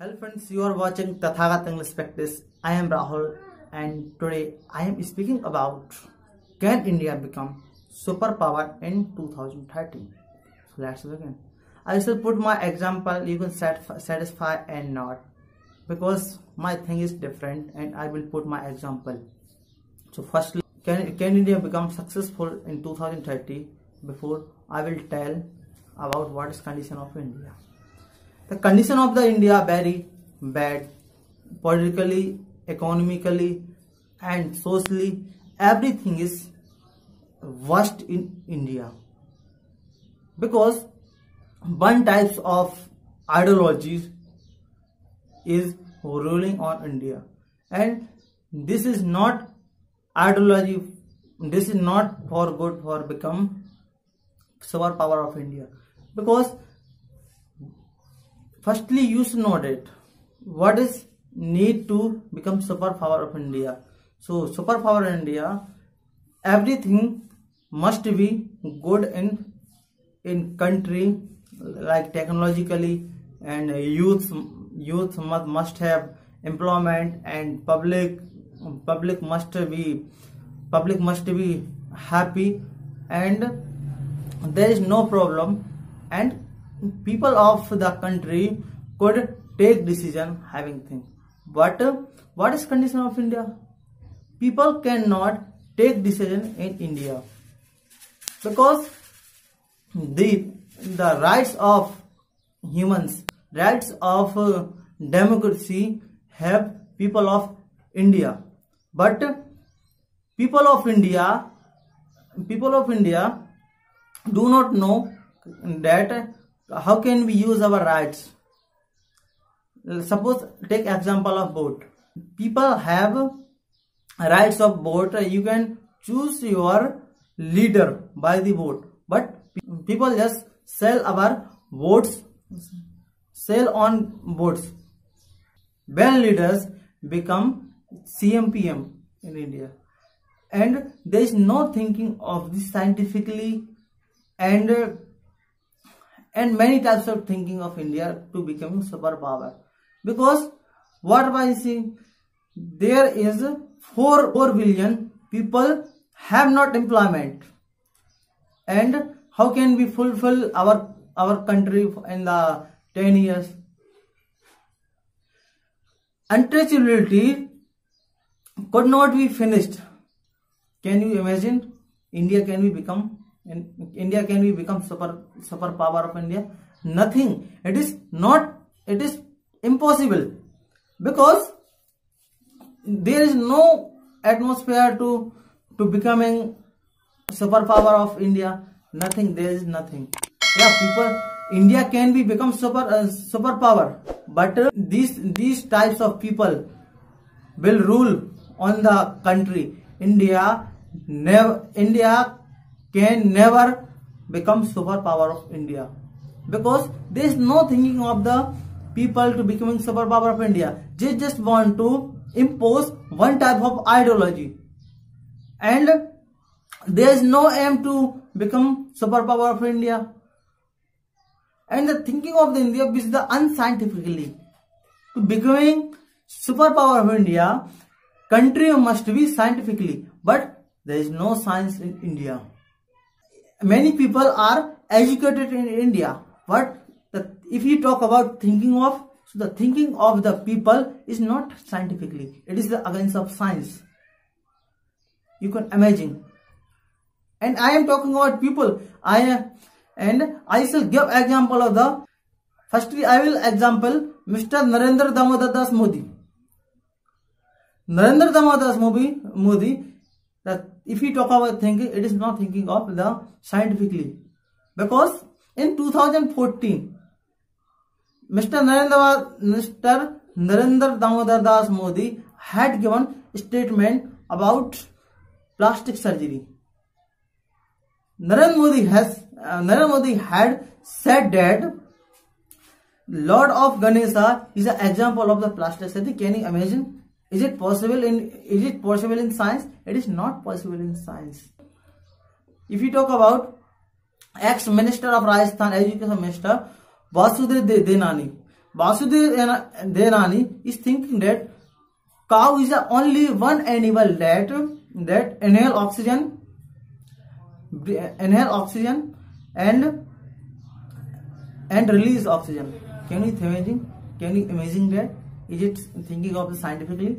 Hello friends, you are watching Tathagat English Practice. I am Rahul and today I am speaking about can India become superpower in 2030? So let's begin. I shall put my example, you can satisfy and not because my thing is different and I will put my example. So firstly, can, can India become successful in 2030? Before I will tell about what is condition of India the condition of the india very bad politically economically and socially everything is worst in india. Because one types of ideologies is ruling on india. And this is not ideology this is not for good for become superpower of india. Because firstly you should what is need to become superpower of india. So superpower in india everything must be good in in country like technologically and youth youth must, must have employment and public public must be public must be happy and there is no problem and people of the country could take decision having thing. But what is condition of india? People cannot take decision in india. Because the the rights of humans rights of uh, democracy have people of india. But people of india people of india do not know that how can we use our rights? Suppose take example of vote people have rights of vote you can choose your leader by the vote but people just sell our votes sell on votes when leaders become cmpm in india. And there is no thinking of this scientifically and and many types of thinking of India to becoming superpower. Because what I see, there is 4, 4 billion people have not employment. And how can we fulfill our, our country in the 10 years? Untouchability could not be finished. Can you imagine? India can we become in India can we become super super power of India? Nothing. It is not. It is impossible because there is no atmosphere to to becoming superpower of India. Nothing. There is nothing. Yeah, people. India can be become super uh, superpower, but uh, these these types of people will rule on the country. India never India can never become superpower of India. Because there is no thinking of the people to becoming superpower of India. They just want to impose one type of ideology. And there is no aim to become superpower of India. And the thinking of the India is the unscientifically. To becoming superpower of India, country must be scientifically, but there is no science in India many people are educated in India. But the, if you talk about thinking of, so the thinking of the people is not scientifically. It is the against of science. You can imagine. And I am talking about people. I am and I shall give example of the. Firstly, I will example Mr. Narendra Damodar Das Modi. Narendra Damodar Das Modi that if we talk about thinking, it is not thinking of the scientifically. Because in 2014, Mr. Narendra, Mr. Narendra Damodar Das Modi had given statement about plastic surgery. Narendra Modi has uh, Narendra Modi had said that Lord of Ganesha is an example of the plastic surgery. Can you imagine? Is it possible in is it possible in science it is not possible in science if you talk about ex minister of rajasthan education minister vasudev denani Vasudev Dhenani is thinking that cow is the only one animal that that inhale oxygen, inhale oxygen and and release oxygen. Can you imagine? Can you imagine that? Is it thinking of scientifically?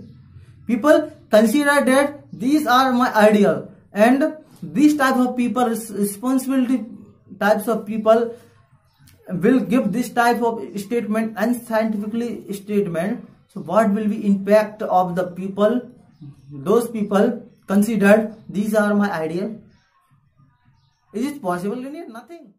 People consider that these are my ideal and these type of people responsibility types of people will give this type of statement unscientifically statement. So what will be impact of the people those people considered these are my ideal? Is it possible in it nothing